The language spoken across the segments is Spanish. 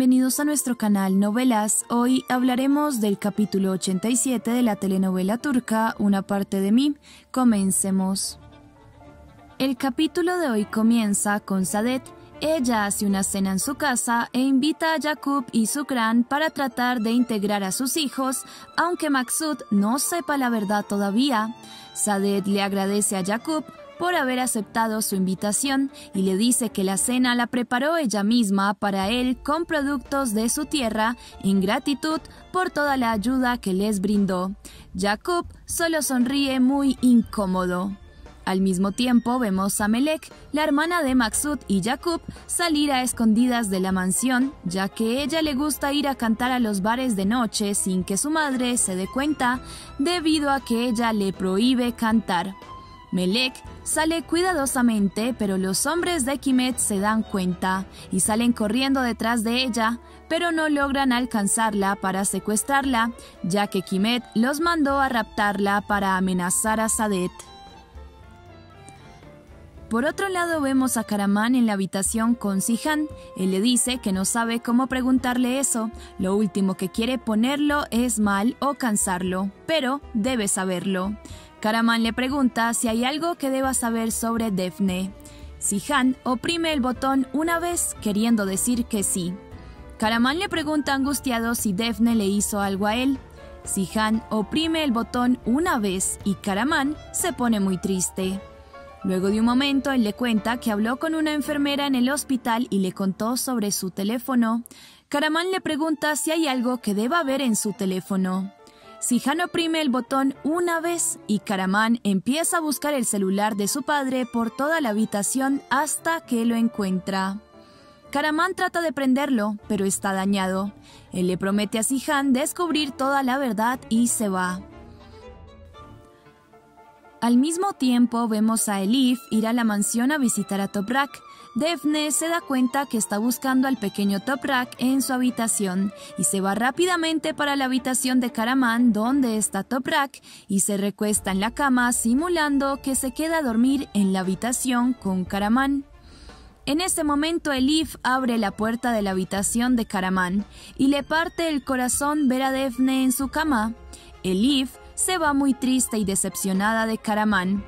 bienvenidos a nuestro canal Novelas. Hoy hablaremos del capítulo 87 de la telenovela turca Una parte de mí. Comencemos. El capítulo de hoy comienza con Sadet. Ella hace una cena en su casa e invita a Jakub y Sukran para tratar de integrar a sus hijos, aunque Maksud no sepa la verdad todavía. Sadet le agradece a Jakub por haber aceptado su invitación y le dice que la cena la preparó ella misma para él con productos de su tierra en gratitud por toda la ayuda que les brindó. Jacob solo sonríe muy incómodo. Al mismo tiempo vemos a Melek, la hermana de Maksud y Jacob, salir a escondidas de la mansión, ya que ella le gusta ir a cantar a los bares de noche sin que su madre se dé cuenta, debido a que ella le prohíbe cantar. Melek sale cuidadosamente, pero los hombres de Kimet se dan cuenta y salen corriendo detrás de ella, pero no logran alcanzarla para secuestrarla, ya que Kimet los mandó a raptarla para amenazar a Sadet. Por otro lado vemos a Karaman en la habitación con Sihan. Él le dice que no sabe cómo preguntarle eso. Lo último que quiere ponerlo es mal o cansarlo, pero debe saberlo. Karaman le pregunta si hay algo que deba saber sobre Defne. Sihan oprime el botón una vez queriendo decir que sí. Karaman le pregunta angustiado si Defne le hizo algo a él. Sihan oprime el botón una vez y Karaman se pone muy triste. Luego de un momento, él le cuenta que habló con una enfermera en el hospital y le contó sobre su teléfono. Karaman le pregunta si hay algo que deba ver en su teléfono. Sihan oprime el botón una vez y Karaman empieza a buscar el celular de su padre por toda la habitación hasta que lo encuentra. Karaman trata de prenderlo, pero está dañado. Él le promete a Sihan descubrir toda la verdad y se va. Al mismo tiempo vemos a Elif ir a la mansión a visitar a Toprak. Defne se da cuenta que está buscando al pequeño Toprak en su habitación y se va rápidamente para la habitación de Karaman donde está Toprak y se recuesta en la cama simulando que se queda a dormir en la habitación con Karaman. En ese momento Elif abre la puerta de la habitación de Karaman y le parte el corazón ver a Defne en su cama. Elif se va muy triste y decepcionada de Karaman.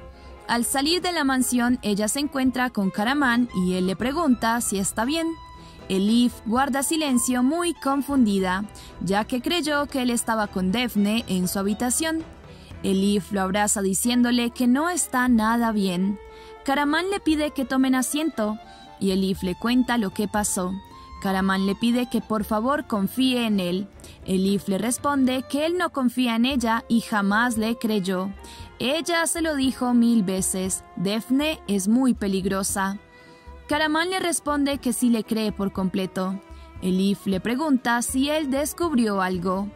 Al salir de la mansión, ella se encuentra con Karaman y él le pregunta si está bien. Elif guarda silencio muy confundida, ya que creyó que él estaba con Defne en su habitación. Elif lo abraza diciéndole que no está nada bien. Karaman le pide que tomen asiento y Elif le cuenta lo que pasó. Karaman le pide que por favor confíe en él. Elif le responde que él no confía en ella y jamás le creyó. Ella se lo dijo mil veces, Defne es muy peligrosa. Karaman le responde que sí le cree por completo. Elif le pregunta si él descubrió algo.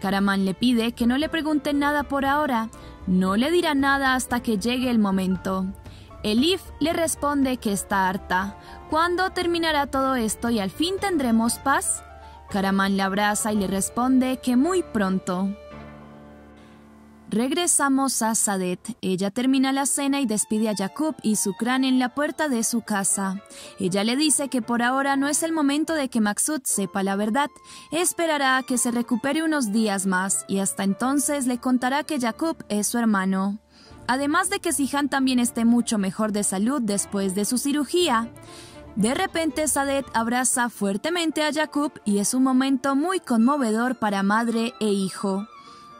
Karaman le pide que no le pregunte nada por ahora, no le dirá nada hasta que llegue el momento. Elif le responde que está harta. ¿Cuándo terminará todo esto y al fin tendremos paz? Karaman le abraza y le responde que muy pronto. Regresamos a Sadet. Ella termina la cena y despide a Jacob y Sukran en la puerta de su casa. Ella le dice que por ahora no es el momento de que Maksud sepa la verdad. Esperará a que se recupere unos días más y hasta entonces le contará que Jacob es su hermano. Además de que Sihan también esté mucho mejor de salud después de su cirugía. De repente Sadet abraza fuertemente a Jacob y es un momento muy conmovedor para madre e hijo.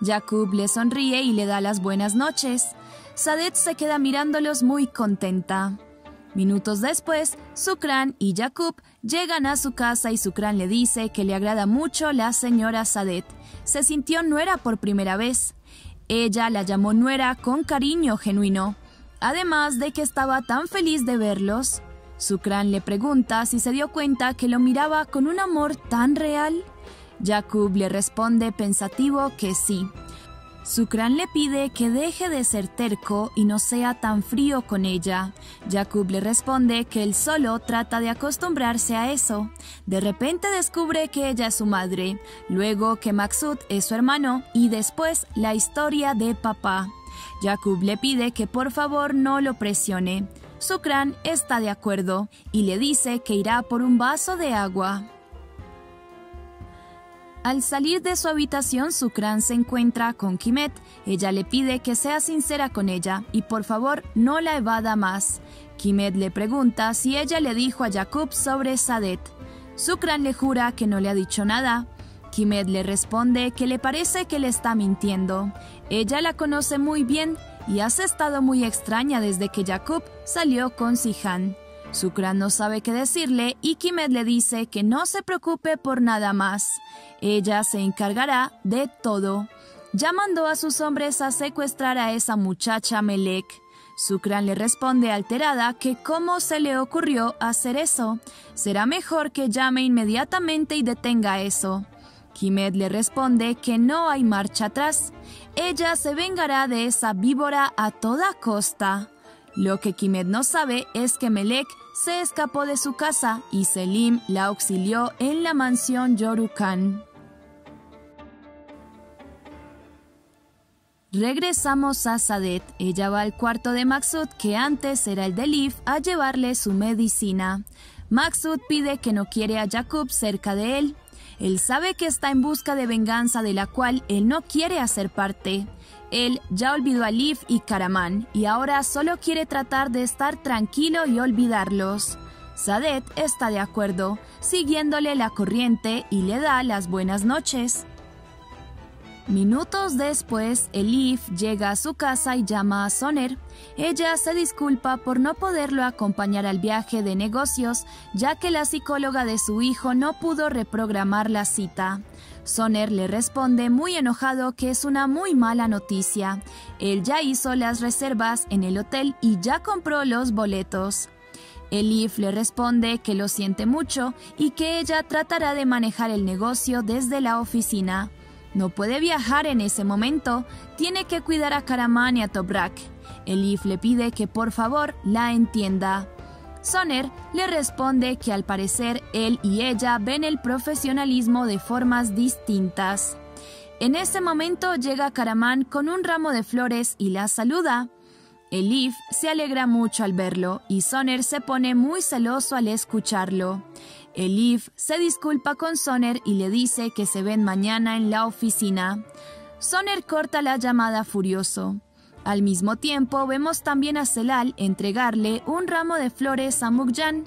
Jacob le sonríe y le da las buenas noches. Sadet se queda mirándolos muy contenta. Minutos después, Sukran y Jacob llegan a su casa y Sukran le dice que le agrada mucho la señora Sadet. Se sintió nuera por primera vez. Ella la llamó nuera con cariño genuino, además de que estaba tan feliz de verlos. Sukran le pregunta si se dio cuenta que lo miraba con un amor tan real. Jacob le responde pensativo que sí. Sukran le pide que deje de ser terco y no sea tan frío con ella. Jacob le responde que él solo trata de acostumbrarse a eso. De repente descubre que ella es su madre, luego que Maksud es su hermano y después la historia de papá. Jacob le pide que por favor no lo presione. Sukran está de acuerdo y le dice que irá por un vaso de agua. Al salir de su habitación, Sukran se encuentra con Kimet. Ella le pide que sea sincera con ella y por favor no la evada más. Kimet le pregunta si ella le dijo a Jacob sobre Sadet. Sukran le jura que no le ha dicho nada. Kimet le responde que le parece que le está mintiendo. Ella la conoce muy bien y has estado muy extraña desde que Jacob salió con Sihan. Sukran no sabe qué decirle y Kimet le dice que no se preocupe por nada más. Ella se encargará de todo. Ya mandó a sus hombres a secuestrar a esa muchacha Melek. Sukran le responde alterada que cómo se le ocurrió hacer eso. Será mejor que llame inmediatamente y detenga eso. Kimet le responde que no hay marcha atrás. Ella se vengará de esa víbora a toda costa. Lo que Kimet no sabe es que Melek se escapó de su casa y Selim la auxilió en la mansión Yorukan. Regresamos a Sadet. Ella va al cuarto de Maxud, que antes era el de Leaf, a llevarle su medicina. Maxud pide que no quiere a Jacob cerca de él. Él sabe que está en busca de venganza de la cual él no quiere hacer parte. Él ya olvidó a Liv y Karaman y ahora solo quiere tratar de estar tranquilo y olvidarlos. Sadet está de acuerdo, siguiéndole la corriente y le da las buenas noches. Minutos después, Elif llega a su casa y llama a Soner. Ella se disculpa por no poderlo acompañar al viaje de negocios, ya que la psicóloga de su hijo no pudo reprogramar la cita. Soner le responde muy enojado que es una muy mala noticia. Él ya hizo las reservas en el hotel y ya compró los boletos. Elif le responde que lo siente mucho y que ella tratará de manejar el negocio desde la oficina. No puede viajar en ese momento, tiene que cuidar a Karaman y a Tobrak. Elif le pide que por favor la entienda. Soner le responde que al parecer él y ella ven el profesionalismo de formas distintas. En ese momento llega Karaman con un ramo de flores y la saluda. Elif se alegra mucho al verlo y Soner se pone muy celoso al escucharlo. Elif se disculpa con Soner y le dice que se ven mañana en la oficina. Soner corta la llamada furioso. Al mismo tiempo vemos también a Celal entregarle un ramo de flores a Mukjan.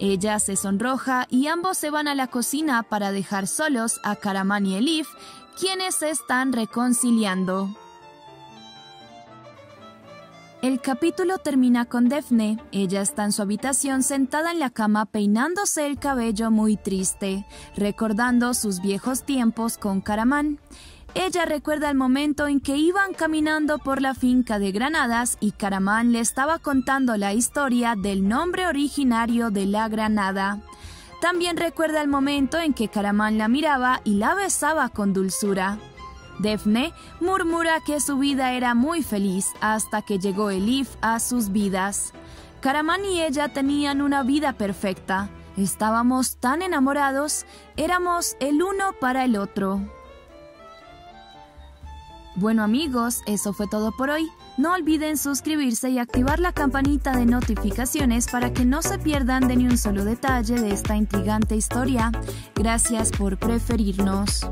Ella se sonroja y ambos se van a la cocina para dejar solos a Karaman y Elif, quienes se están reconciliando. El capítulo termina con Defne. Ella está en su habitación sentada en la cama peinándose el cabello muy triste, recordando sus viejos tiempos con Caramán. Ella recuerda el momento en que iban caminando por la finca de Granadas y Caramán le estaba contando la historia del nombre originario de la Granada. También recuerda el momento en que Caramán la miraba y la besaba con dulzura. Defne murmura que su vida era muy feliz hasta que llegó Elif a sus vidas. Karaman y ella tenían una vida perfecta. Estábamos tan enamorados, éramos el uno para el otro. Bueno amigos, eso fue todo por hoy. No olviden suscribirse y activar la campanita de notificaciones para que no se pierdan de ni un solo detalle de esta intrigante historia. Gracias por preferirnos.